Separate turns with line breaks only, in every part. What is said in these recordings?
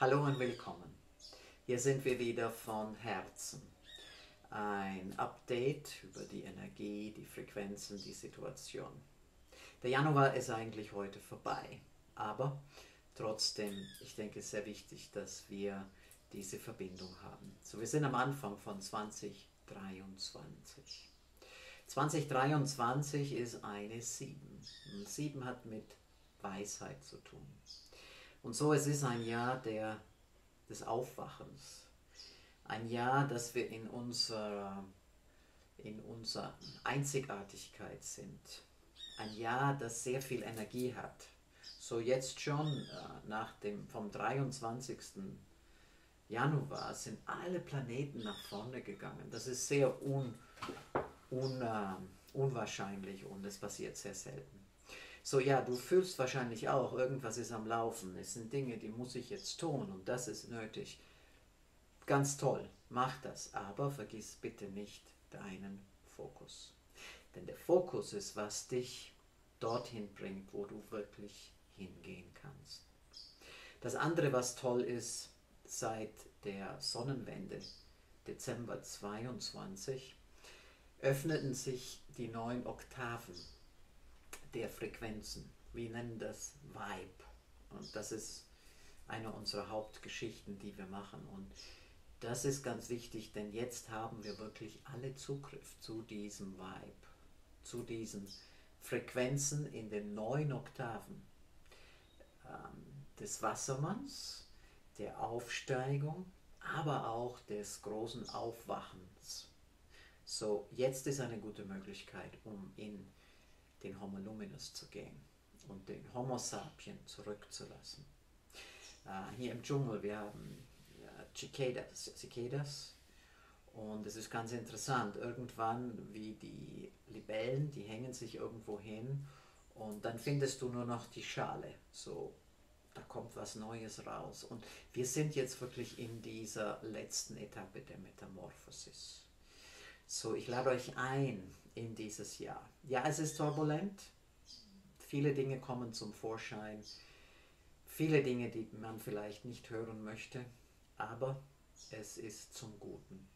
Hallo und willkommen. Hier sind wir wieder von Herzen. Ein Update über die Energie, die Frequenzen, die Situation. Der Januar ist eigentlich heute vorbei, aber trotzdem, ich denke, es ist sehr wichtig, dass wir diese Verbindung haben. So, wir sind am Anfang von 2023. 2023 ist eine 7. Und 7 hat mit Weisheit zu tun. Und so es ist ein Jahr der, des Aufwachens. Ein Jahr, das wir in unserer, in unserer Einzigartigkeit sind. Ein Jahr, das sehr viel Energie hat. So jetzt schon äh, nach dem, vom 23. Januar sind alle Planeten nach vorne gegangen. Das ist sehr un, un, uh, unwahrscheinlich und es passiert sehr selten. So ja, du fühlst wahrscheinlich auch, irgendwas ist am Laufen. Es sind Dinge, die muss ich jetzt tun und das ist nötig. Ganz toll, mach das, aber vergiss bitte nicht deinen Fokus. Denn der Fokus ist, was dich dorthin bringt, wo du wirklich hingehen kannst. Das andere, was toll ist, seit der Sonnenwende Dezember 22 öffneten sich die neuen Oktaven der Frequenzen. Wir nennen das Vibe. Und das ist eine unserer Hauptgeschichten, die wir machen. Und das ist ganz wichtig, denn jetzt haben wir wirklich alle Zugriff zu diesem Vibe, zu diesen Frequenzen in den neuen Oktaven ähm, des Wassermanns, der Aufsteigung, aber auch des großen Aufwachens. So, jetzt ist eine gute Möglichkeit, um in den Homo luminus zu gehen und den Homo sapien zurückzulassen. Äh, hier im Dschungel, wir haben ja, Cicadas, Cicadas und es ist ganz interessant, irgendwann wie die Libellen, die hängen sich irgendwo hin und dann findest du nur noch die Schale, so da kommt was Neues raus. Und wir sind jetzt wirklich in dieser letzten Etappe der Metamorphosis. So, ich lade euch ein in dieses Jahr. Ja, es ist turbulent. Viele Dinge kommen zum Vorschein. Viele Dinge, die man vielleicht nicht hören möchte. Aber es ist zum Guten.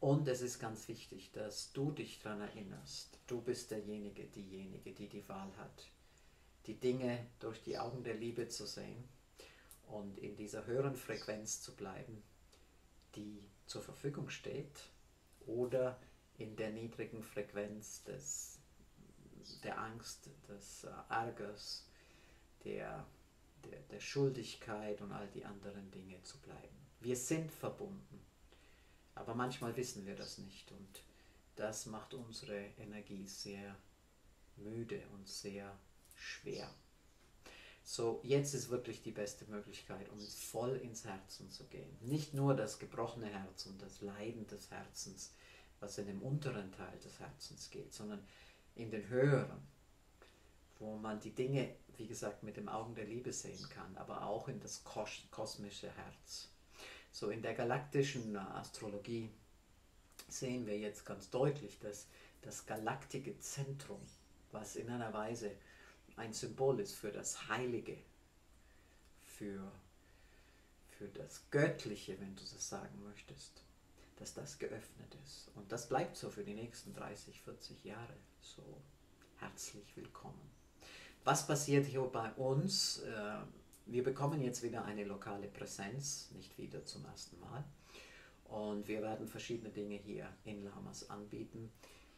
Und es ist ganz wichtig, dass du dich daran erinnerst. Du bist derjenige, diejenige, die die Wahl hat die Dinge durch die Augen der Liebe zu sehen und in dieser höheren Frequenz zu bleiben, die zur Verfügung steht, oder in der niedrigen Frequenz des, der Angst, des äh, Ärgers, der, der, der Schuldigkeit und all die anderen Dinge zu bleiben. Wir sind verbunden, aber manchmal wissen wir das nicht und das macht unsere Energie sehr müde und sehr schwer. So, jetzt ist wirklich die beste Möglichkeit, um voll ins Herzen zu gehen. Nicht nur das gebrochene Herz und das Leiden des Herzens, was in dem unteren Teil des Herzens geht, sondern in den höheren, wo man die Dinge, wie gesagt, mit dem Augen der Liebe sehen kann, aber auch in das kosmische Herz. So in der galaktischen Astrologie sehen wir jetzt ganz deutlich, dass das galaktische Zentrum, was in einer Weise ein Symbol ist für das Heilige, für, für das Göttliche, wenn du das sagen möchtest, dass das geöffnet ist. Und das bleibt so für die nächsten 30, 40 Jahre. So herzlich willkommen. Was passiert hier bei uns? Äh, wir bekommen jetzt wieder eine lokale Präsenz, nicht wieder zum ersten Mal. Und wir werden verschiedene Dinge hier in Lamas anbieten.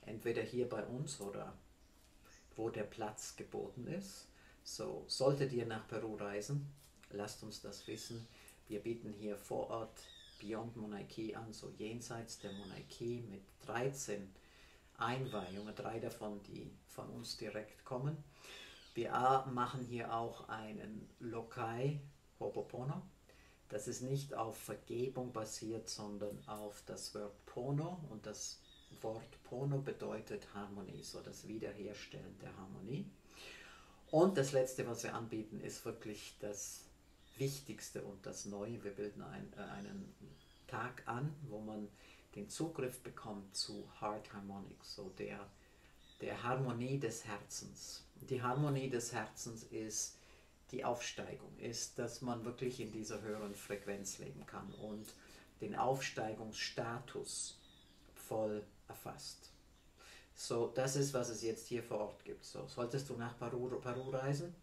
Entweder hier bei uns oder wo der Platz geboten ist. So, solltet ihr nach Peru reisen, lasst uns das wissen. Wir bieten hier vor Ort Beyond Monarchie an, so jenseits der Monarchie mit 13 Einweihungen, drei davon, die von uns direkt kommen. Wir machen hier auch einen Lokai Hopopono. Das ist nicht auf Vergebung basiert, sondern auf das Wort Pono und das Wort Pono bedeutet Harmonie, so das Wiederherstellen der Harmonie. Und das letzte, was wir anbieten, ist wirklich das Wichtigste und das Neue. Wir bilden ein, äh, einen Tag an, wo man den Zugriff bekommt zu Heart Harmonics, so der, der Harmonie des Herzens. Die Harmonie des Herzens ist die Aufsteigung ist, dass man wirklich in dieser höheren Frequenz leben kann und den Aufsteigungsstatus voll erfasst. So, das ist, was es jetzt hier vor Ort gibt. So, solltest du nach Peru, Peru reisen,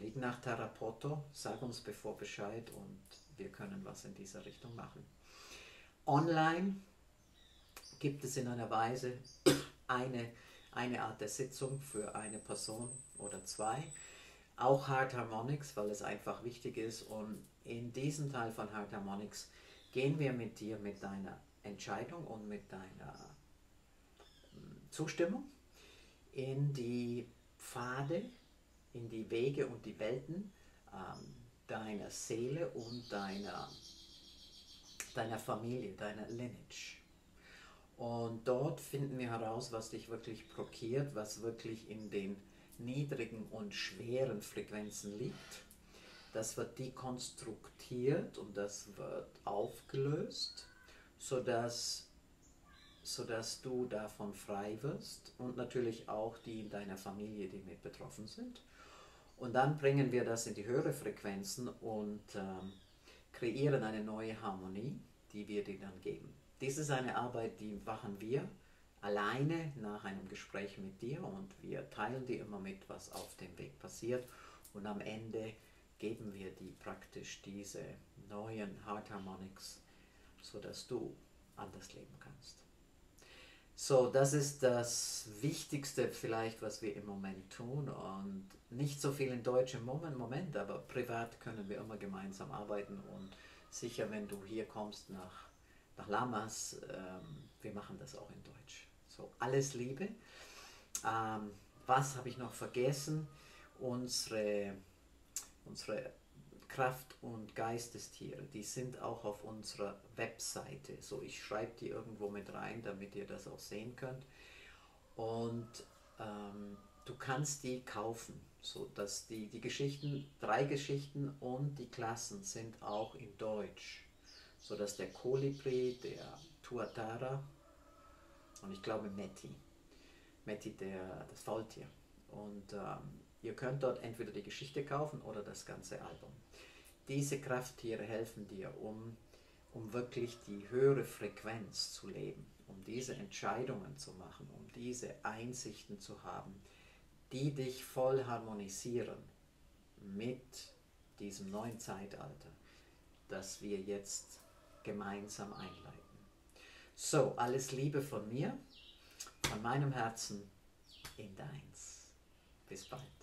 flieg nach Tarapoto, sag uns bevor Bescheid und wir können was in dieser Richtung machen. Online gibt es in einer Weise eine, eine Art der Sitzung für eine Person oder zwei. Auch Hard Harmonics, weil es einfach wichtig ist. Und in diesem Teil von Hard Harmonics gehen wir mit dir mit deiner Entscheidung und mit deiner hm, Zustimmung in die Pfade, in die Wege und die Welten ähm, deiner Seele und deiner, deiner Familie, deiner Lineage. Und dort finden wir heraus, was dich wirklich blockiert, was wirklich in den niedrigen und schweren Frequenzen liegt. Das wird dekonstruktiert und das wird aufgelöst, sodass, sodass du davon frei wirst und natürlich auch die in deiner Familie, die mit betroffen sind. Und dann bringen wir das in die höhere Frequenzen und ähm, kreieren eine neue Harmonie, die wir dir dann geben. Dies ist eine Arbeit, die machen wir alleine nach einem Gespräch mit dir und wir teilen dir immer mit, was auf dem Weg passiert und am Ende geben wir dir praktisch diese neuen Heart Harmonics, sodass du anders leben kannst. So, das ist das Wichtigste vielleicht, was wir im Moment tun und nicht so viel in Deutsch im Moment, aber privat können wir immer gemeinsam arbeiten und sicher, wenn du hier kommst nach, nach Lamas, ähm, wir machen das auch in Deutsch. So, alles Liebe. Ähm, was habe ich noch vergessen? Unsere, unsere Kraft- und Geistestiere, die sind auch auf unserer Webseite. So, ich schreibe die irgendwo mit rein, damit ihr das auch sehen könnt. Und ähm, du kannst die kaufen, so dass die, die Geschichten, drei Geschichten und die Klassen sind auch in Deutsch, so dass der Kolibri, der Tuatara und ich glaube Metti, Metti der, das Faultier. Und ähm, ihr könnt dort entweder die Geschichte kaufen oder das ganze Album. Diese Krafttiere helfen dir, um, um wirklich die höhere Frequenz zu leben, um diese Entscheidungen zu machen, um diese Einsichten zu haben, die dich voll harmonisieren mit diesem neuen Zeitalter, das wir jetzt gemeinsam einleiten. So, alles Liebe von mir, von meinem Herzen in deins. Bis bald.